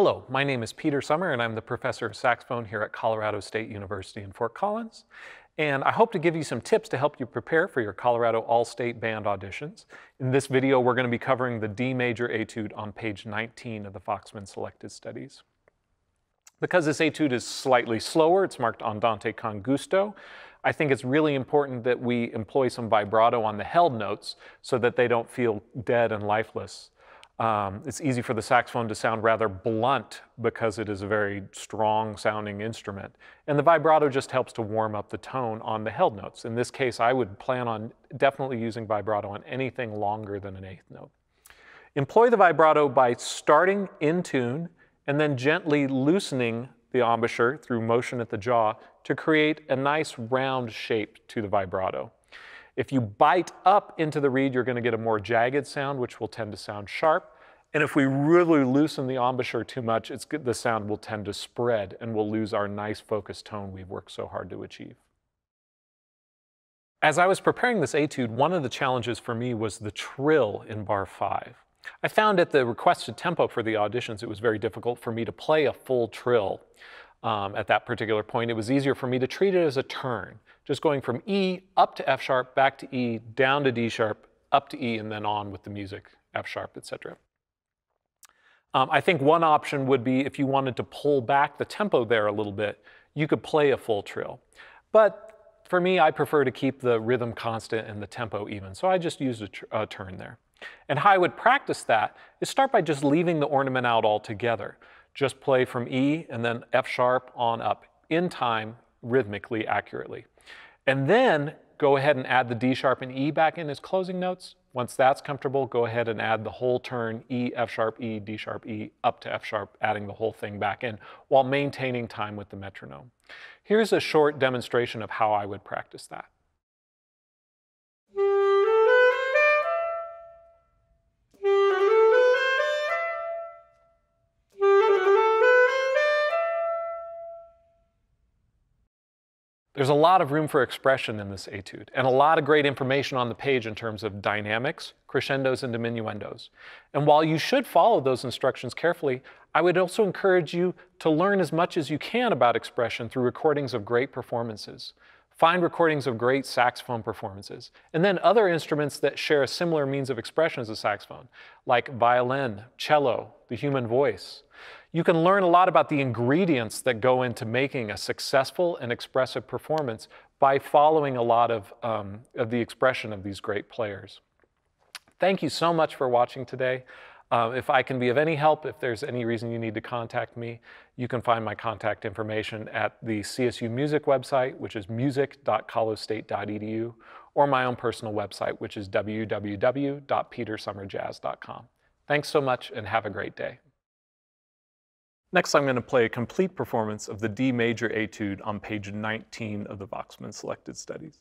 Hello, my name is Peter Sommer and I'm the professor of saxophone here at Colorado State University in Fort Collins. And I hope to give you some tips to help you prepare for your Colorado All-State Band auditions. In this video, we're going to be covering the D major etude on page 19 of the Voxman Selected Studies. Because this etude is slightly slower, it's marked andante con gusto, I think it's really important that we employ some vibrato on the held notes so that they don't feel dead and lifeless. Um, it's easy for the saxophone to sound rather blunt because it is a very strong sounding instrument. And the vibrato just helps to warm up the tone on the held notes. In this case, I would plan on definitely using vibrato on anything longer than an eighth note. Employ the vibrato by starting in tune and then gently loosening the embouchure through motion at the jaw to create a nice round shape to the vibrato. If you bite up into the reed, you're going to get a more jagged sound, which will tend to sound sharp. And if we really loosen the embouchure too much, the sound will tend to spread and we'll lose our nice focused tone we've worked so hard to achieve. As I was preparing this etude, one of the challenges for me was the trill in bar five. I found at the requested tempo for the auditions, it was very difficult for me to play a full trill um, at that particular point. It was easier for me to treat it as a turn just going from E up to F sharp, back to E, down to D sharp, up to E, and then on with the music, F sharp, etc. Um, I think one option would be if you wanted to pull back the tempo there a little bit, you could play a full trill. But for me, I prefer to keep the rhythm constant and the tempo even, so I just used a, a turn there. And how I would practice that is start by just leaving the ornament out altogether. Just play from E and then F sharp on up in time, rhythmically, accurately. And then go ahead and add the D sharp and E back in as closing notes. Once that's comfortable, go ahead and add the whole turn E, F sharp, E, D sharp, E, up to F sharp, adding the whole thing back in while maintaining time with the metronome. Here's a short demonstration of how I would practice that. There's a lot of room for expression in this etude, and a lot of great information on the page in terms of dynamics, crescendos, and diminuendos. And while you should follow those instructions carefully, I would also encourage you to learn as much as you can about expression through recordings of great performances. Find recordings of great saxophone performances, and then other instruments that share a similar means of expression as a saxophone, like violin, cello, the human voice. You can learn a lot about the ingredients that go into making a successful and expressive performance by following a lot of, um, of the expression of these great players. Thank you so much for watching today. Uh, if I can be of any help, if there's any reason you need to contact me, you can find my contact information at the CSU Music website, which is music.colostate.edu, or my own personal website, which is www.petersommerjazz.com. Thanks so much and have a great day. Next, I'm going to play a complete performance of the D major etude on page 19 of the Voxman Selected Studies.